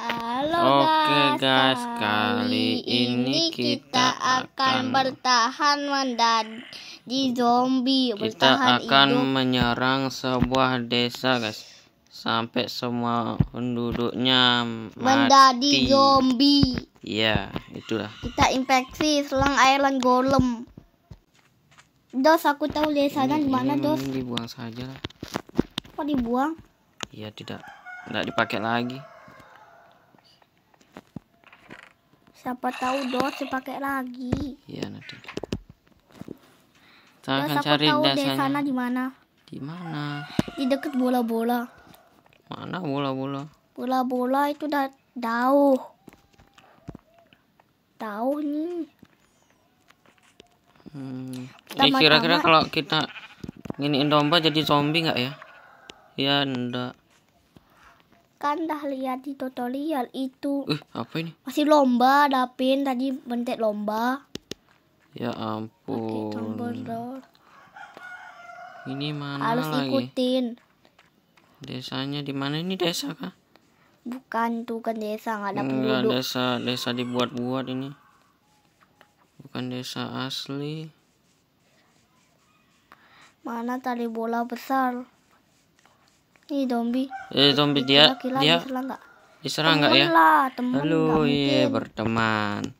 Halo Oke, guys, guys, kali ini kita akan- bertahan menjadi zombie, Kita bertahan akan hidup. menyerang sebuah desa, guys. Sampai semua penduduknya menjadi mati. zombie. Iya, itulah. Kita infeksi selang Iron Golem. Dos, aku tahu desanya di mana, Dos? dibuang saja lah. Kok dibuang? Iya, tidak. Tidak dipakai lagi. Siapa tahu Dos dipakai lagi. Iya, nanti. Kita Dos, akan aku cari tahu desanya. desanya di mana? Di mana? Di dekat bola-bola. Mana bola-bola? Bola-bola itu udah jauh. Jauh nih. Hmm. Eh, kira-kira kalau kita nginiin domba jadi zombie nggak ya? Ya, enggak. Kan dah lihat di tutorial itu Eh, apa ini? masih lomba Dapin tadi bentek lomba. Ya ampun. Ini mana Harus lagi? ikutin. Desanya di mana ini desa kah? Bukan tuh kan desa nggak ada Enggak penduduk. desa desa dibuat-buat ini. Bukan desa asli. Mana tali bola besar? Nih zombie. Eh zombie dia dia diserang nggak? diserang nggak ya? Lah, temen Halo, iya berteman.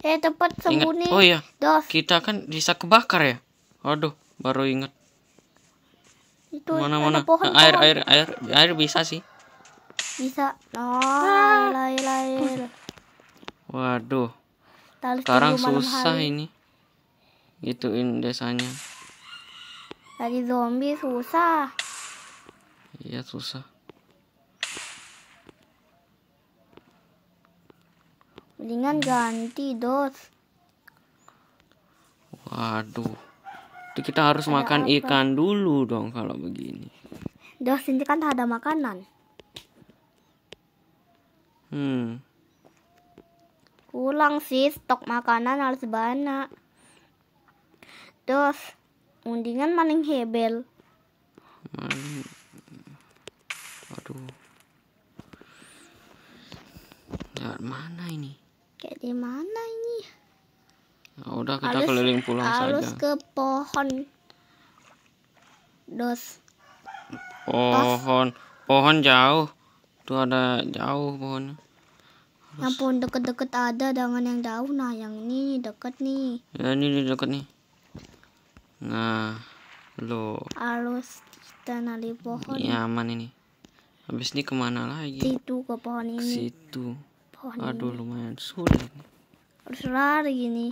Eh Ingat, sembunyi. oh iya, Dos, kita kan bisa kebakar ya? Aduh, baru ingat. itu Mana ada mana? pohon, air pohon. air air air bisa sih. Bisa. Oh, Ah. lain lain. Waduh, sekarang susah hari. ini. Gituin desanya. Tadi zombie susah. Iya susah. Mendingan ganti dos. Waduh. Itu kita harus makan ikan dulu dong kalau begini. Dos ini kan tak ada makanan. Hmm. Kurang sih stok makanan harus banyak. Dos, mendingan maling hebel. Maling. Aduh. Lewat mana ini? Kayak di mana ini? Ya udah kita Harus- keliling pulang harus saja. ke pohon. Dos, Pohon, pohon jauh. Tuh ada jauh pohonnya. yang pohon deket-deket ada dengan yang jauh. Nah, yang ini deket nih. Ya ini di dekat nih. Nah, lo Harus kita nali pohon. ini aman ini. Habis ini ke mana lagi? Situ ke pohon ini. situ. Pohon Aduh ini. lumayan sulit. Harus lari gini.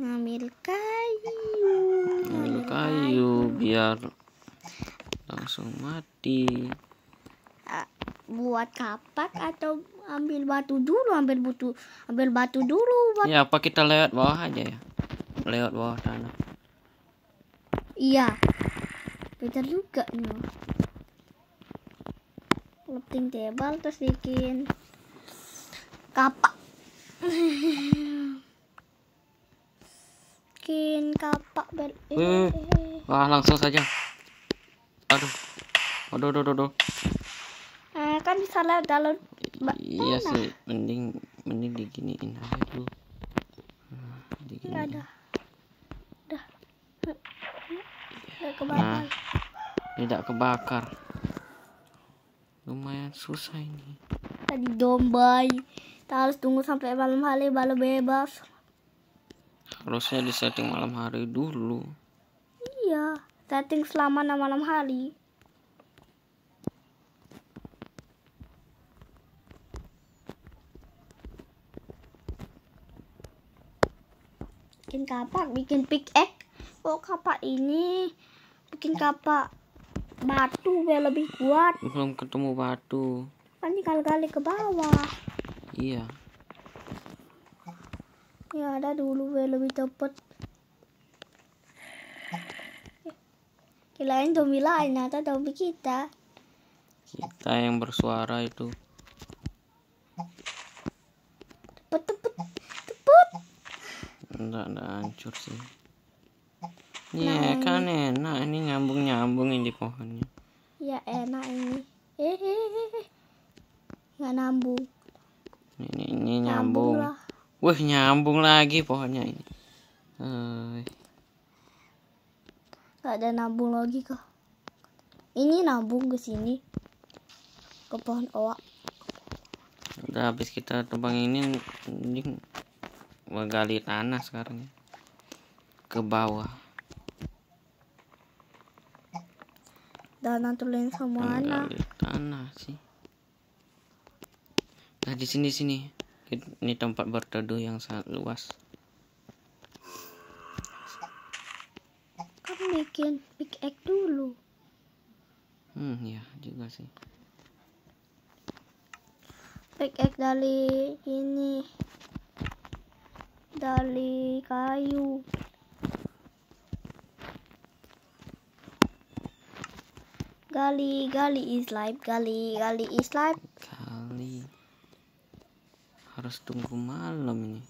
Ngambil kayu. Ambil kayu biar langsung mati. Buat kapak atau ambil batu dulu ambil batu ambil batu dulu buat Ya apa kita lewat bawah aja ya? Lewat bawah tanah. iya beda juga nih Lepting tebal terus bikin kapak bikin kapak ber eh, eh, Wah langsung saja. Aduh. Aduh, aduh, aduh, aduh. eh, kan bisa lewat dalam Iya sih, mending mending diginiin aja dulu. Nah, Nggak diginiin. ada udah udah kebakar Nah, tidak kebakar. Lumayan susah ini. Tadi dombai. Kita harus tunggu sampai malam hari baru bebas. Harusnya di setting malam hari dulu. iya setting selama enam malam hari. Bikin kapak bikin pickaxe kok kapak ini? Bikin kapak batu biar lebih kuat. Belum ketemu batu. Kan kali-kali ke bawah Iya. Ya ada dulu biar lebih cepet. Kirain zombie lain atau zombie kita. Kita yang bersuara itu. Cepet cepet cepet. Enggak, enggak hancur sih. Iya kan enak ini nyambung nyambungin di pohonnya. Ya enak ini. Eh, eh. nyambung. Ini ini nyambung nyambung. lah. Wah nyambung lagi pohonnya ini. Eh, nggak ada nambung lagi kah ini nambung ke sini. Ke pohon oak. Udah habis kita tebang ini anjing gua gali tanah sekarang ya. ke bawah. Dan nantulin semua anak tanah sih nah di sini sini. Ini tempat berteduh yang sangat luas. Kan bikin pickaxe dulu. Hmm ya juga sih. Pickaxe dari ini. Dari kayu. Gali gali is life gali gali is life harus tunggu malam ini.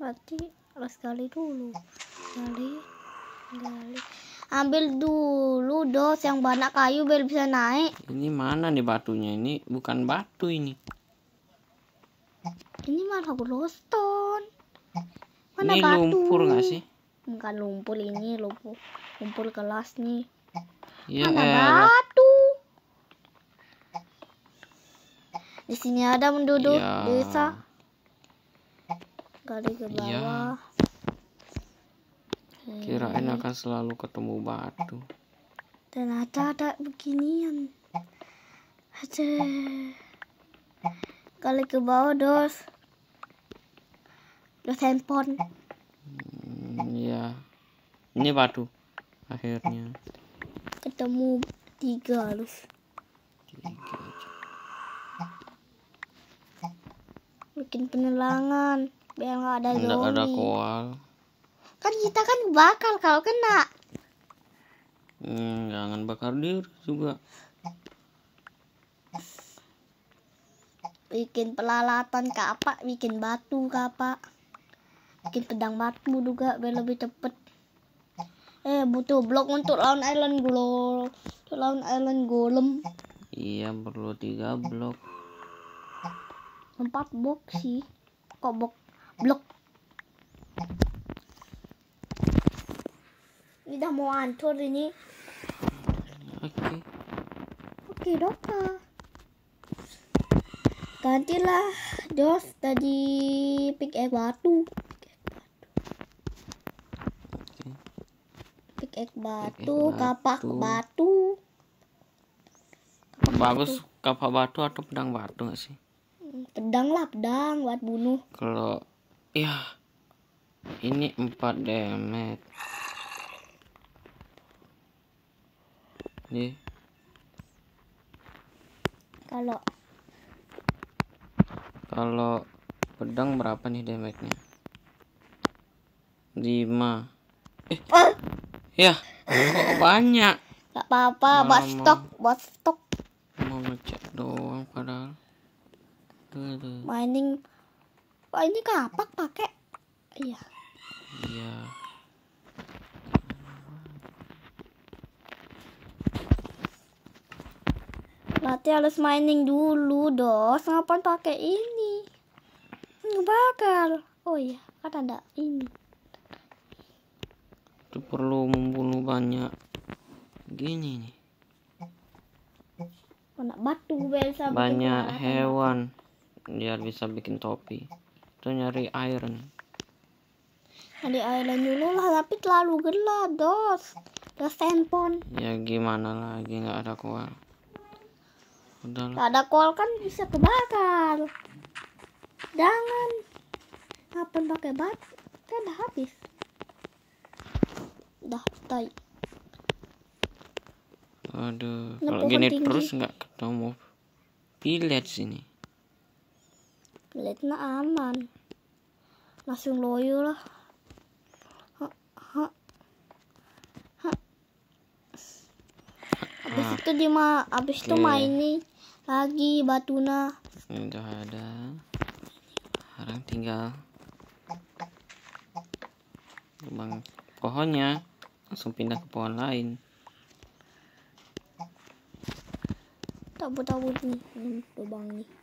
Berarti harus gali dulu. Gali gali. Ambil dulu dos yang banyak kayu biar bisa naik. Ini mana nih batunya? Ini bukan batu ini. Ini malah glowstone? Mana ini batu lumpur nggak sih? Bukan lumpur ini lumpur lumpur kelas nih. Ya mana elah. batu di sini ada penduduk Ya. desa. Gali ke Ya. bawah kirain akan selalu ketemu batu. Ternyata ada beginian. Aja. Gali ke bawah dos. Dos handphone. Hmm, ya ini batu akhirnya. Ketemu tiga halus bikin penerangan biar nggak ada Nggak ada zombie. koal. Kan kita kan bakal kalau kena. Hmm, jangan bakar diri juga. Bikin pelalatan kapak bikin batu kapak bikin pedang batu juga biar lebih cepet. Eh butuh blok untuk lawan island untuk lawan island golem. Iya perlu tiga blok empat blok sih. Kok blok blok? Ini udah mau hancur ini. Oke. Oke dokter. Gantilah dos tadi pickaxe batu. Pickaxe batu. Pickaxe kapak batu. batu. Bagus kapak batu atau pedang batu nggak sih pedang lah pedang buat bunuh. Kalau ya ini 4 damage. Nih kalau kalau pedang berapa nih damage-nya? 5 eh eh. ya kok banyak? Nggak apa-apa buat stok buat stok. Mau ngecek doang padahal Mining. Wah ini kapak pakai. Iya. Iya. Berarti harus mining dulu dos. Ngapain pakai ini? Ngebakar. Oh iya, kan ada ini. itu perlu membunuh banyak gini nih. Banyak batu bikin banyak hewan biar bisa bikin topi itu nyari iron Di island dulu lah, tapi terlalu gelap dos. Dos handphone. ya gimana lagi nggak ada koal udahlah Gak ada kol kan bisa kebakar. Jangan. Ngapain pakai batu? Kan udah habis. Udah, tai. aduh Ini kalau gini tinggi. terus nggak ketemu village sini Lihatnya aman. Langsung loyo lah. Ha, ha. Ha. Habis Ah. itu dia ma, habis itu Oke. mainin lagi batuna. udah ada sekarang tinggal lubang pohonnya langsung pindah ke pohon lain Tabu-tabu nih, ini lubang nih.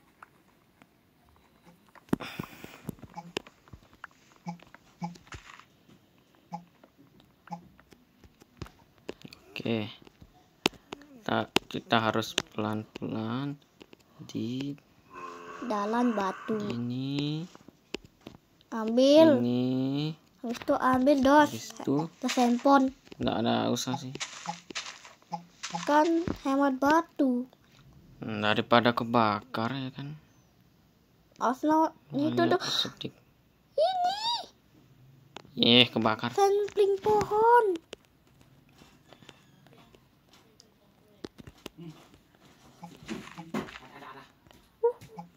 Oke. Kita, kita harus pelan-pelan di Jalan batu. ini, Ambil. ini, Habis itu ambil dos. habis itu Terus handphone. nggak ada usah sih. Kan hemat batu. Hmm, Daripada kebakar ya kan. Asal itu tuh ini Eh, kebakar. sampling pohon.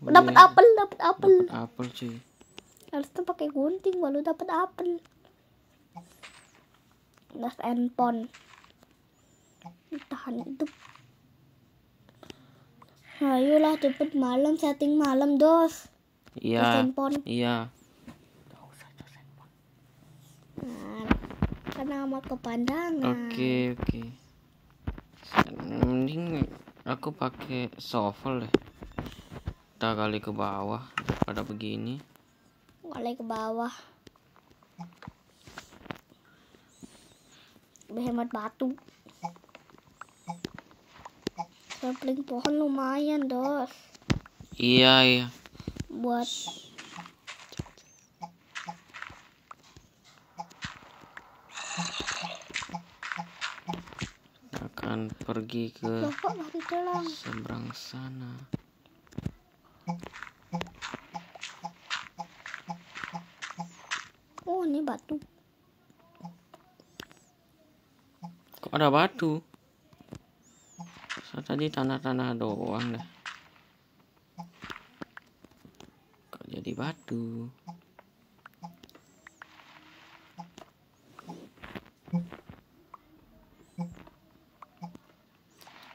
Dapat apel, dapat apel. Dapat apel cuy. Harusnya pakai gunting baru dapat apel. Das handphone. Tahan itu. Ayolah cepet malam setting malam dos. Das Iya, handphone. iya. Nah, karena amat kepandangan. Oke, oke. Mending aku pakai shovel deh. Kita kali ke bawah daripada begini. Mulai ke bawah. Lebih hemat batu. Sampling pohon lumayan dos. Iya, iya. Buat Akan pergi ke seberang sana. Oh ini batu. Kok ada batu? Saya tadi tanah-tanah doang dah. Kok jadi batu?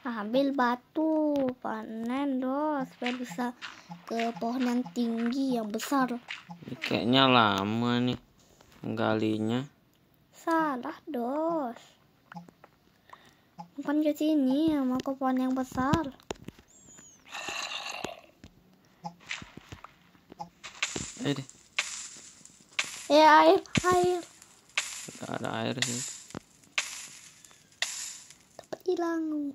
Ambil batu, panen dos, biar bisa ke pohon yang tinggi, yang besar. Ini kayaknya lama nih menggalinya. Salah dos. Bukan ke sini, ke pohon yang besar. Eh deh, Eh air, air, nggak ada air sih. cepat hilang.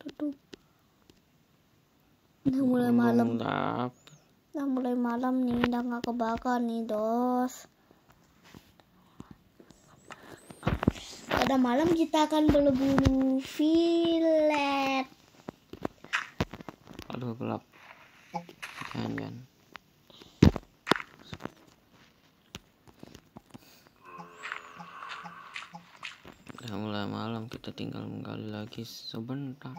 Tutup. Udah mulai malam, udah mulai malam nih, udah nggak kebakar nih dos. Pada malam kita akan berburu filet. Aduh gelap. Jangan, jangan. Udah mulai malam kita tinggal menggali lagi sebentar.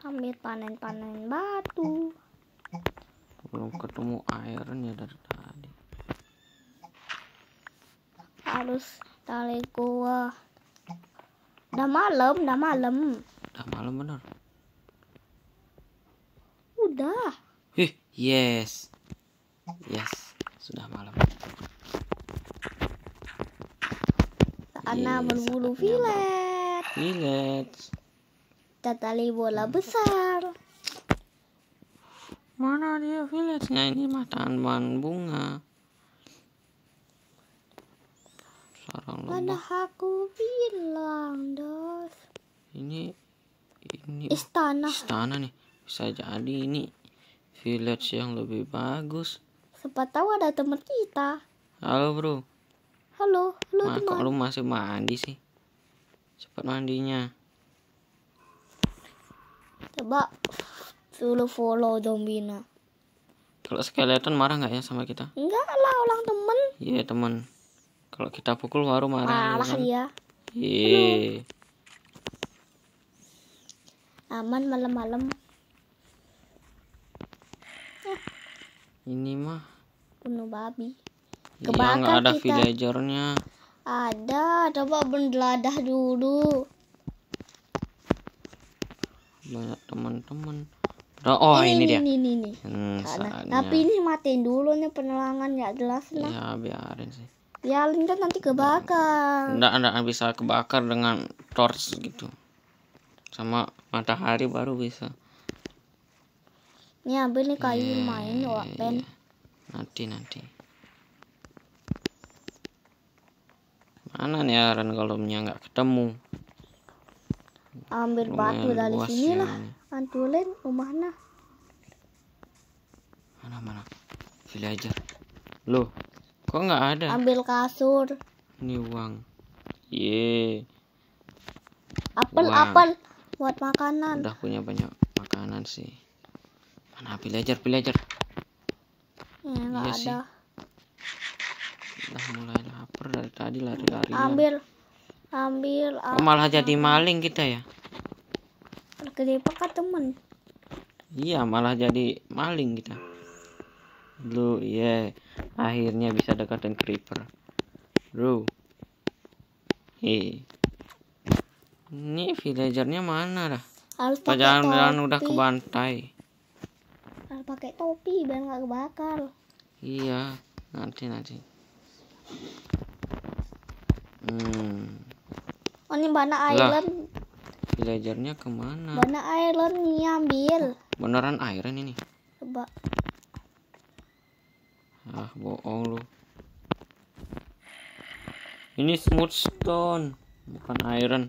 Ambil panen-panen batu. Belum ketemu airnya dari tadi. Harus tali gua. Udah malam, udah malam. Udah malam bener. Udah. Hih, yes. Yes, sudah malam. Saatnya Yes, saatnya filet. Kita tali bola besar. Mana dia village-nya ini mah tanaman bunga. Sarang Mana lebah. aku bilang, dos. Ini ini Istana. istana nih. Bisa jadi ini village yang lebih bagus. Siapa tahu ada teman kita. Halo, Bro. Halo, halo Ma, kok teman. lu masih mandi sih? Cepat mandinya. Coba suruh follow zombina. Kalau skeleton marah nggak ya sama kita? Enggak lah, orang temen. Iya, teman. Kalau kita pukul baru marah. ya Malah kan? dia. Iya. Aman malam-malam. Ini mah Bunuh babi. Iya Kebakar nggak ada kita. villagernya. Ada, coba bendeladah dulu. Banyak teman-teman. Oh, oh ini, dia. Ini, ini, ini. Hmm, tapi ini matiin dulu nih penerangan ya jelas lah. Ya biarin sih. Biarin kan nanti kebakar. Nggak, nggak bisa kebakar dengan torch gitu. Sama matahari baru bisa. Ini ambil nih kayu Iya, lumayan ya, Wak Pen. Nanti nanti. Mana nih iron golemnya nggak ketemu. Ambil batu Lumayan dari luas sini ya lah. Antulin rumahnya. Mana mana. Villager. Loh, kok nggak ada? Ambil kasur. Ini uang. Ye, Apel Uang. apel buat makanan. udah punya banyak makanan sih. Mana villager villager? Ya nggak Iya sih. ada. Udah mulai lapar dari tadi lari-lari. Ambil ambil Kok malah jadi maling kita ya? gede pakai temen. Iya, malah jadi maling kita. Lu, ya, akhirnya bisa deketin creeper. Bro. Hei. Ini villagernya mana dah? Harus pakai jangan-jangan topi. udah ke bantai? Harus pakai topi biar nggak kebakar. Iya, nanti nanti. Hmm, Oh ini Bana Lah. Island. villagernya ke mana? Bana Island nih ambil. Beneran iron ini? Coba. Ah, bohong lu. Ini smooth stone, bukan iron.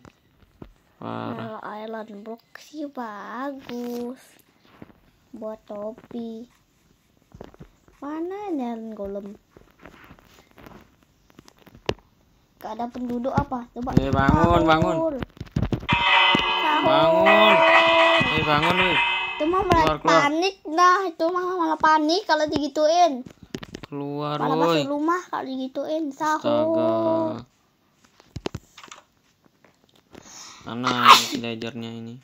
Parah. Kalau Island block sih bagus. Buat topi. Mana Island golem? Gak ada penduduk apa? Coba. Eh, bangun, bangun. Sahur. Sahur. Bangun. Eh, bangun nih. Itu mah malah Keluar, keluar. panik dah. Itu mah malah panik kalau digituin. Keluar, Malah woi. masuk rumah kalau digituin. Sahur. Mana villagernya ini?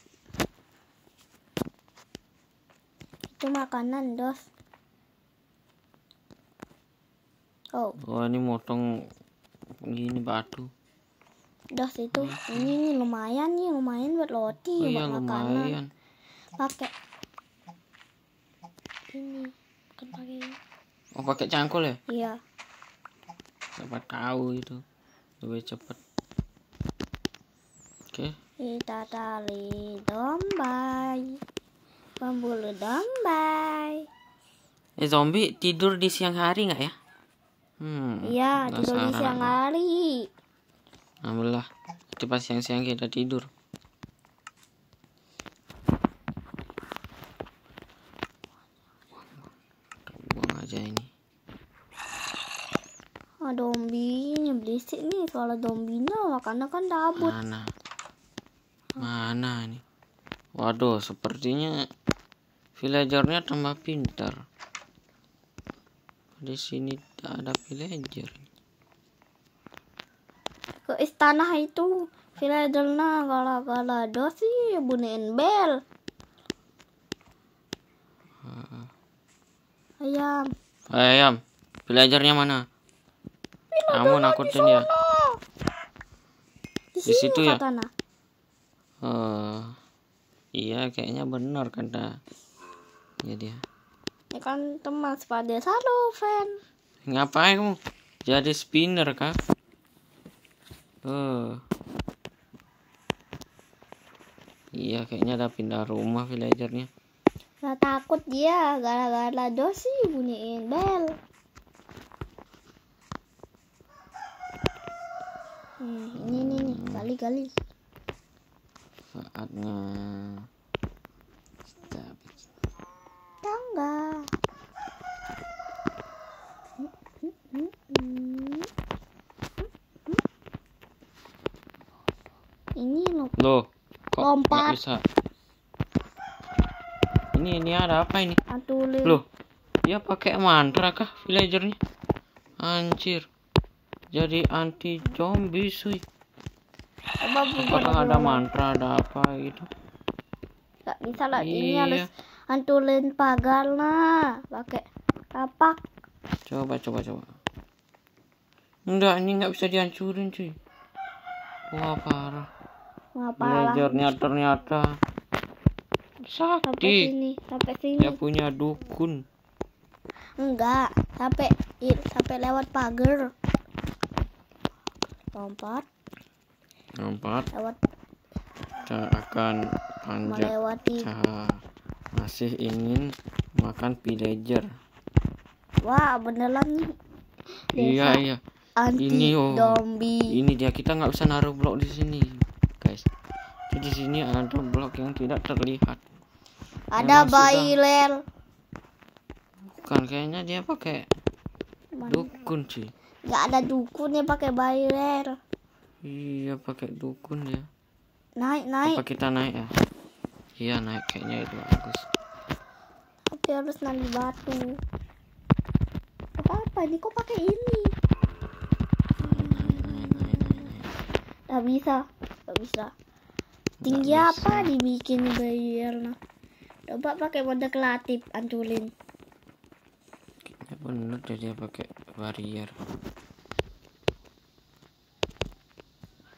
Itu makanan, dos. Oh, Oh, ini motong gini batu. dos itu. Ini nih lumayan nih, lumayan buat roti, Oh iya, buat makanan. lumayan. Pakai ini. Bukan pakai ini. Oh, pakai cangkul ya? Iya. Siapa tahu itu. Lebih cepet. Oke. Kita tali domba. Pembulu domba. Eh, zombie tidur di siang hari nggak ya? Hmm. Iya, tidur di siang hari. Alhamdulillah. Itu pas siang-siang kita tidur. Buang aja ini. Oh, dombinya nih soalnya dombinya makanya kan dabut. Mana? Mana ini? Waduh, sepertinya villagernya tambah pintar. Di sini tak ada villager. Ke istana itu villagernya gala-gala dosi bunuhin bel. Ayam. Ayam, villagernya mana? Kamu nakutin ya? Di, Di situ ya? katanya. Oh, iya kayaknya benar kata ya dia. Ya kan teman sepada selalu fan. Ngapain kamu? Jadi spinner kah? Oh. Iya kayaknya ada pindah rumah villagernya. Gak takut dia gara-gara dosi bunyiin bel. Hmm, ini nih gali-gali. Saatnya kita bikin. Tangga. Ini loh Loh, kok Lompat. bisa? Ini ini ada apa ini? antulin. Loh, dia pakai mantra kah villagernya? Anjir. Jadi anti zombie sui. Apakah dulu ada mantra ada apa gitu? Gak bisa lah ini Iya. harus antulin pagar lah pakai kapak. Coba coba coba. Enggak, ini nggak bisa dihancurin cuy. Wah parah. Ngapalah Villagernya ternyata sampai sakti. sini sampai sini. Dia punya dukun. Enggak, sampai sampai lewat pagar. Lompat Nampak lewat kita akan panjat. melewati. Kita masih ingin makan villager. Wah, beneran nih. Iya iya. anti Ini, oh. zombie. Ini dia kita nggak bisa naruh blok di sini, guys. Jadi di sini ada blok yang tidak terlihat. Ada Memang bailer. Bukan kayaknya dia pakai dukun sih. Nggak ada dukunnya pakai bailer. Iya pakai dukun ya. Naik naik. Apa kita naik ya? Iya naik kayaknya itu bagus. Tapi harus nali batu. Apa apa ini kok pakai ini? Nggak bisa, nggak bisa. Tinggi apa dibikin bayarnya? Coba pakai mode kreatif, anculin. Bener dia pakai barrier.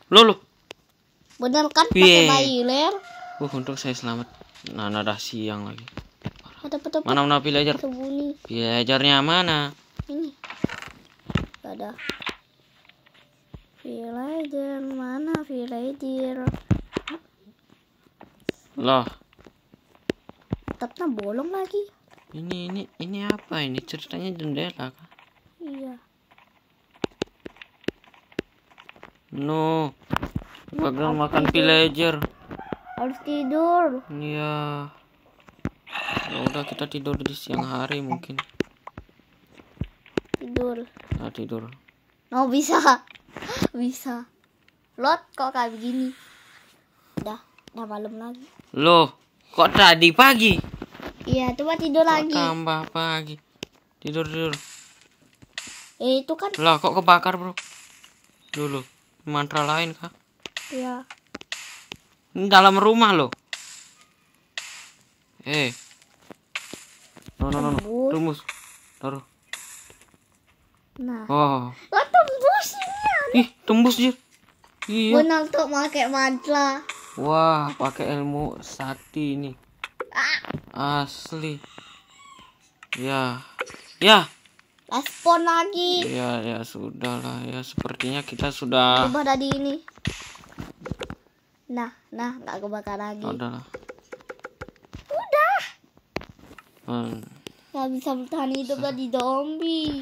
Loh loh. Bener kan pakai Iya. bailer? Uh, untuk saya selamat. Nah, udah siang lagi. Ada petok Mana mana bunyi. Villagernya mana? Ini. Ada. Villager mana villager? Loh, Tetapnya bolong lagi. ini ini ini apa ini? Ceritanya jendela kah? Iya. No. Gagal makan villager. Harus tidur. Iya. Ya udah kita tidur di siang hari mungkin. Tidur. Nah, tidur. Oh bisa. bisa. Lot kok kayak begini. Udah, udah malam lagi. Loh, kok tadi pagi? Iya, coba tidur Kok lagi. tambah pagi. Tidur tidur. Eh, itu kan Lah, kok kebakar, Bro? Dulu. Mantra lain kah? ya. Ini dalam rumah loh. Eh. No, no, no, no. Tembus. Rumus. Taruh. Nah, Oh. lo tembus ini. Ih, tembus dia. Iya. Benar tuh pakai mantra. Wah, pakai ilmu sakti ini. Ah, Asli. Ya. Ya. Respon lagi. Ya, ya sudah lah. Ya, sepertinya kita sudah Coba tadi ini. Nah, nah, nggak kebakar lagi. Udah lah. Udah. Hmm. Nggak bisa bertahan hidup tadi zombie.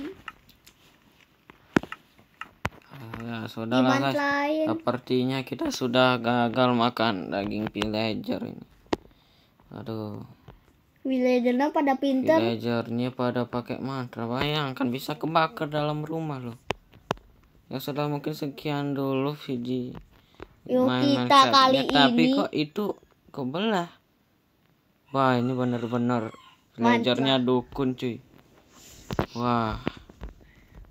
Ya, sudah lah guys. Sepertinya kita sudah gagal makan daging villager ini. Aduh, Villagernya pada pinter. villagernya pada pakai mantra. Bayangkan bisa kebakar dalam rumah loh. Ya sudah mungkin sekian dulu video Yuk kita kali Tapi ini kok itu kebelah. Wah ini benar-benar villagernya dukun cuy. Wah,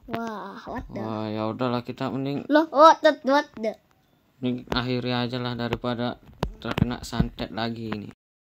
Wah, what the? wah ya udahlah kita mending Loh, what the, what the? Ini akhiri aja lah daripada terkena santet lagi ini.